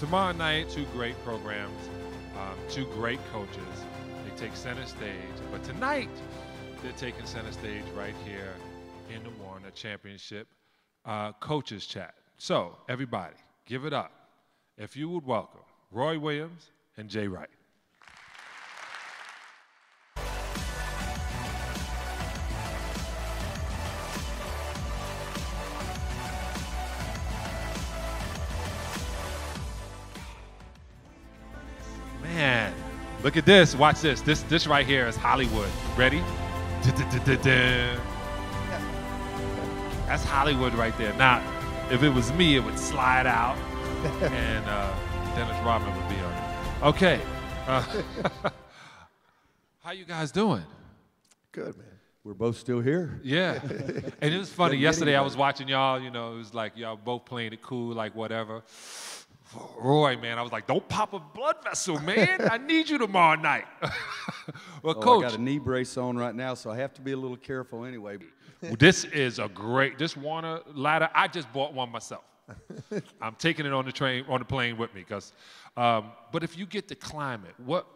tomorrow night, two great programs, um, two great coaches. They take center stage. But tonight, they're taking center stage right here in the Werner Championship uh, Coaches Chat. So, everybody, give it up. If you would welcome Roy Williams and Jay Wright. Look at this. Watch this. This this right here is Hollywood. Ready? That's Hollywood right there. Now, if it was me, it would slide out, and uh, Dennis Rodman would be on it. Okay. Uh, how you guys doing? Good, man. We're both still here. Yeah. and it was funny. Yesterday I was watching y'all, you know, it was like y'all both playing it cool, like whatever. Roy, man, I was like, don't pop a blood vessel, man. I need you tomorrow night. well, Oh, coach, I got a knee brace on right now, so I have to be a little careful anyway. this is a great this Werner ladder. I just bought one myself. I'm taking it on the train on the plane with me because. Um, but if you get to climb it, what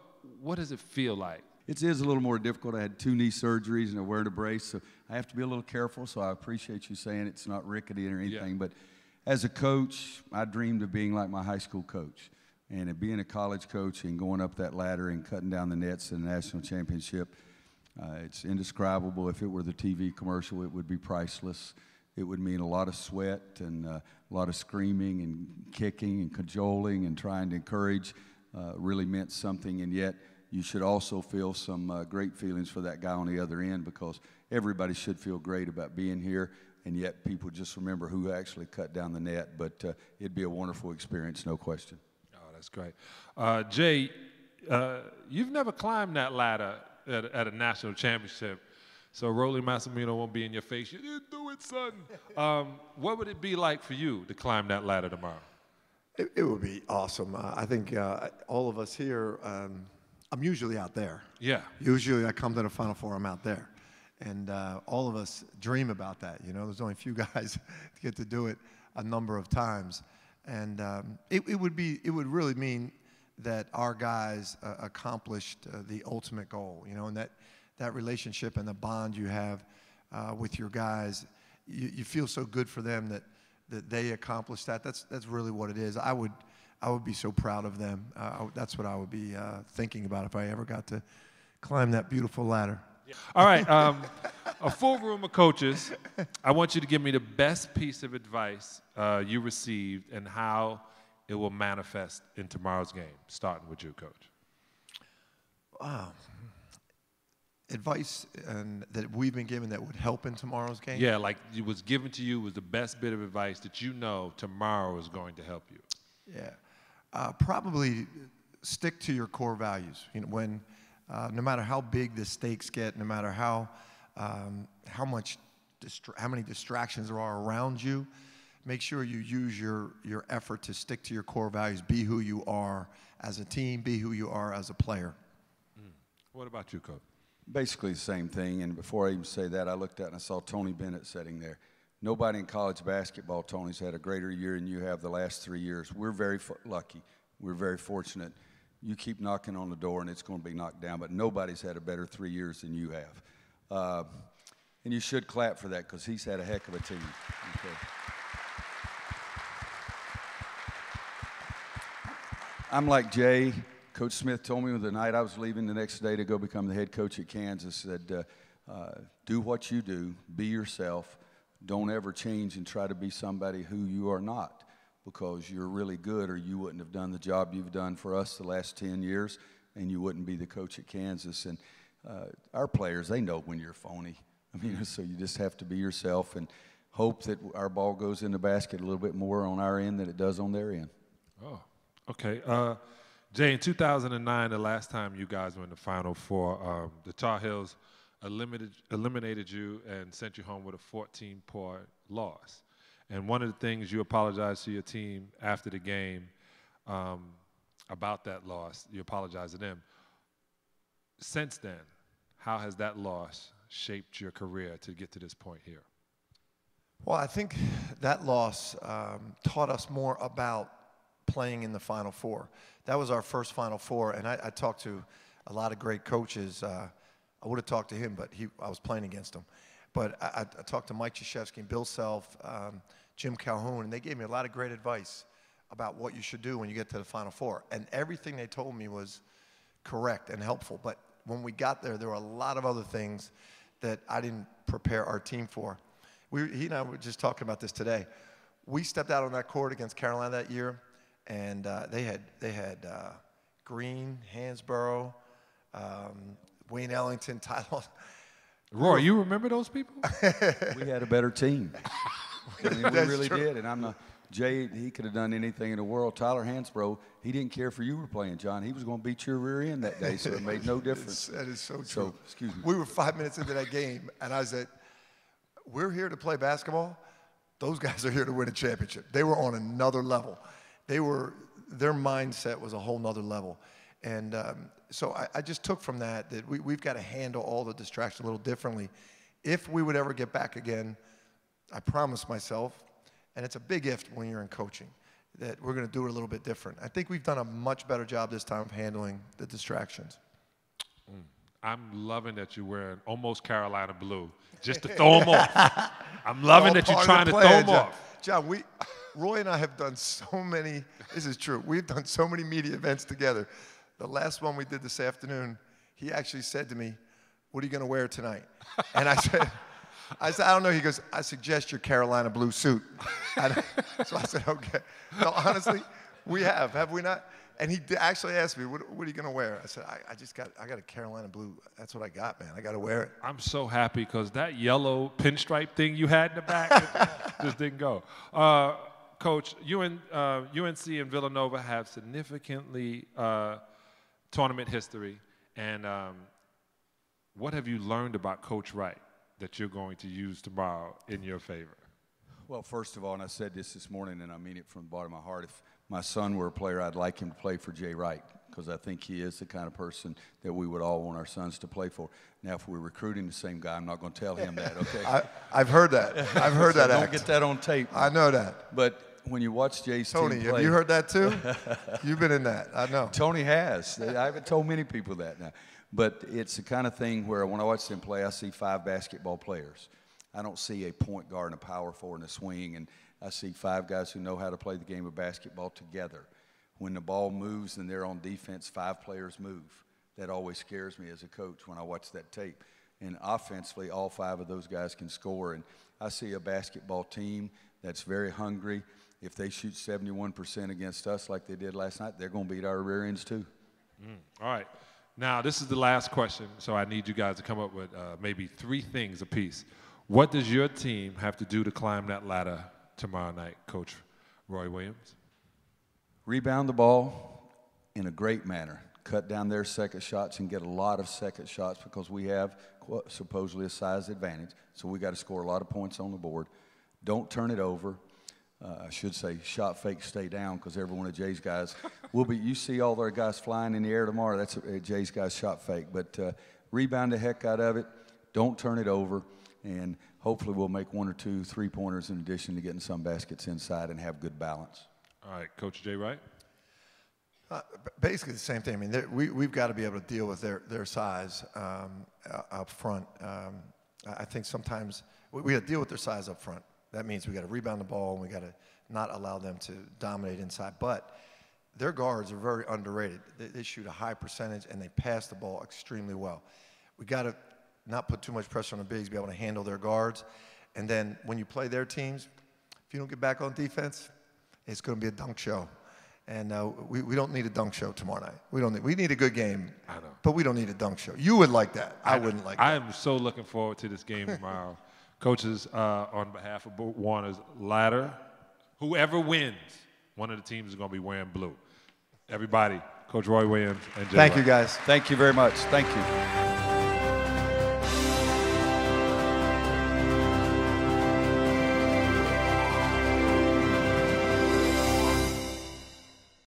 what does it feel like? It is a little more difficult. I had two knee surgeries and I'm wearing a brace, so I have to be a little careful. So I appreciate you saying it's not rickety or Yeah. anything. But as a coach, I dreamed of being like my high school coach. And being a college coach and going up that ladder and cutting down the nets in the national championship, uh, it's indescribable. If it were the TV commercial, it would be priceless. It would mean a lot of sweat and uh, a lot of screaming and kicking and cajoling and trying to encourage. Uh, really meant something, and yet you should also feel some uh, great feelings for that guy on the other end because everybody should feel great about being here, and yet people just remember who actually cut down the net. But uh, it'd be a wonderful experience, no question. Oh, that's great. Uh, Jay, uh, you've never climbed that ladder at, at a national championship, so Rollie Massimino won't be in your face. You didn't do it, son. Um, what would it be like for you to climb that ladder tomorrow? It, it would be awesome. Uh, I think uh, all of us here, um, I'm usually out there. Yeah. Usually I come to the Final Four, I'm out there. And uh, all of us dream about that. You know, there's only a few guys to get to do it a number of times. And um, it, it would be, it would really mean that our guys uh, accomplished uh, the ultimate goal, you know, and that, that relationship and the bond you have uh, with your guys, you, you feel so good for them that, that they accomplished that. That's, that's really what it is. I would, I would be so proud of them. Uh, that's what I would be uh, thinking about if I ever got to climb that beautiful ladder. All right, um, a full room of coaches. I want you to give me the best piece of advice uh, you received and how it will manifest in tomorrow's game, starting with you, coach. Advice and that we've been given that would help in tomorrow's game. Yeah, like it was given to you was the best bit of advice that you know tomorrow is going to help you. Yeah. Uh, probably stick to your core values. You know, when uh, no matter how big the stakes get, no matter how um, how much distra- how many distractions there are around you, make sure you use your your effort to stick to your core values. Be who you are as a team. Be who you are as a player. What about you, coach? Basically the same thing. And before I even say that, I looked out and I saw Tony Bennett sitting there. Nobody in college basketball, Tony's had a greater year than you have the last three years. We're very fo- lucky. We're very fortunate. You keep knocking on the door and it's going to be knocked down, but nobody's had a better three years than you have. Uh, and you should clap for that because he's had a heck of a team. Okay. I'm like Jay. Coach Smith told me the night I was leaving the next day to go become the head coach at Kansas, said, uh, uh, do what you do, be yourself. Don't ever change and try to be somebody who you are not because you're really good or you wouldn't have done the job you've done for us the last 10 years and you wouldn't be the coach at Kansas. And uh, our players, they know when you're phony. I mean, so you just have to be yourself and hope that our ball goes in the basket a little bit more on our end than it does on their end. Oh, okay. Uh, Jay, in 2009, the last time you guys were in the Final Four, um, the Tar Heels eliminated, eliminated you and sent you home with a 14 point loss. And one of the things you apologized to your team after the game um, about that loss, you apologized to them. Since then, how has that loss shaped your career to get to this point here? Well, I think that loss um, taught us more about playing in the Final Four. That was our first Final Four, and I, I talked to a lot of great coaches. Uh, I would have talked to him, but he, I was playing against him. But I, I talked to Mike Krzyzewski and Bill Self, um, Jim Calhoun, and they gave me a lot of great advice about what you should do when you get to the Final Four. And everything they told me was correct and helpful. But when we got there, there were a lot of other things that I didn't prepare our team for. We, he and I were just talking about this today. We stepped out on that court against Carolina that year, and uh, they had they had uh, Green, Hansbrough, um, Wayne Ellington, Tyler. Roy, you remember those people? we had a better team. I mean, we really true. did, and I'm not. Jay, he could have done anything in the world. Tyler Hansbrough, he didn't care for you were playing, John. He was going to beat your rear end that day, so it made no difference. That is so true. So, excuse me. We were five minutes into that game, and I said, "We're here to play basketball. Those guys are here to win a championship. They were on another level. They were their mindset was a whole nother level, and um, so I, I just took from that that we, we've got to handle all the distractions a little differently. If we would ever get back again, I promised myself, and it's a big if when you're in coaching, that we're going to do it a little bit different. I think we've done a much better job this time of handling the distractions. I'm loving that you're wearing almost Carolina blue just to throw them off. I'm loving that you're trying to throw them John. off. John, we, Roy and I have done so many. This is true. We've done so many media events together. The last one we did this afternoon, he actually said to me, "What are you going to wear tonight?" And I said, "I said I don't know." He goes, "I suggest your Carolina blue suit." So I said, "Okay." No, honestly, we have, have we not? And he actually asked me, "What, what are you going to wear?" I said, I, "I just got, I got a Carolina blue. That's what I got, man. I got to wear it." I'm so happy because that yellow pinstripe thing you had in the back just didn't go. Uh, Coach, UN, uh, UNC and Villanova have significantly uh, tournament history. And um, what have you learned about Coach Wright that you're going to use tomorrow in your favor? Well, first of all, and I said this this morning, and I mean it from the bottom of my heart. If my son were a player, I'd like him to play for Jay Wright because I think he is the kind of person that we would all want our sons to play for. Now, if we're recruiting the same guy, I'm not going to tell him that. Okay. I, I've heard that. I've heard So that Don't act. get that on tape. I know that. But when you watch Jay's Tony, team have play, you heard that too? You've been in that. I know. Tony has. I haven't told many people that now. But it's the kind of thing where when I watch them play, I see five basketball players. I don't see a point guard and a power forward and a swing, and I see five guys who know how to play the game of basketball together. When the ball moves and they're on defense, five players move. That always scares me as a coach when I watch that tape. And offensively, all five of those guys can score. And I see a basketball team that's very hungry. If they shoot 71% against us like they did last night, they're going to beat our rear ends too. All right. Now, this is the last question, so I need you guys to come up with uh, maybe three things apiece. What does your team have to do to climb that ladder tomorrow night, Coach Roy Williams? rebound the ball in a great manner, cut down their second shots and get a lot of second shots because we have supposedly a size advantage. So we got to score a lot of points on the board. Don't turn it over. Uh, I should say shot fake, stay down because every one of Jay's guys will be. You see all their guys flying in the air tomorrow. That's a, Jay's guys shot fake. But uh, rebound the heck out of it. Don't turn it over. And hopefully we'll make one or two three pointers in addition to getting some baskets inside and have good balance. All right, Coach Jay Wright. Uh, basically the same thing. I mean, we, we've got to be able to deal with their, their size um, uh, up front. Um, I I think sometimes we, we got to deal with their size up front. That means we got to rebound the ball and we got to not allow them to dominate inside. But their guards are very underrated. They, they shoot a high percentage and they pass the ball extremely well. We got to not put too much pressure on the bigs, be able to handle their guards. And then when you play their teams, if you don't get back on defense, it's going to be a dunk show. And uh, we, we don't need a dunk show tomorrow night. We don't need, we need a good game. I know. But we don't need a dunk show. You would like that. I, wouldn't like I that. am so looking forward to this game tomorrow. Coaches, uh, on behalf of Werner's ladder, whoever wins, one of the teams is going to be wearing blue. Everybody, Coach Roy Williams and Jay Thank Wright. you, guys. Thank you very much. Thank you.